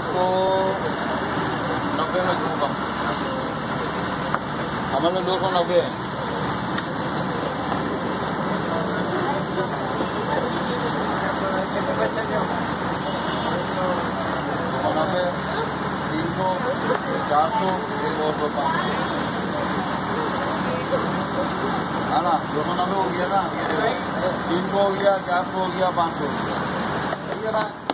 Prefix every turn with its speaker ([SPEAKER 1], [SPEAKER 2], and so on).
[SPEAKER 1] Epo Nabe na Juba Amal na Dukong Nabe Nabe Dino Dato Epo Dupa Ana, Dukong Nabe Ugiya na Dino Ugiya, Dato Ugiya, Bantu. Ugiya na